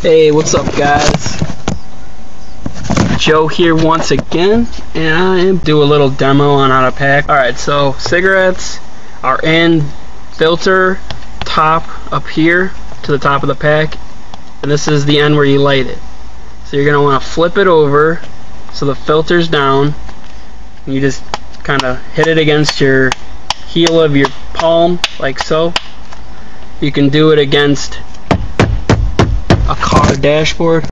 Hey, what's up guys? Joe here once again, and I am do a little demo on how to pack. Alright, so cigarettes are in filter top up here to the top of the pack, and this is the end where you light it. So you're going to want to flip it over so the filter's down, and you just kind of hit it against your heel of your palm, like so. You can do it against dashboard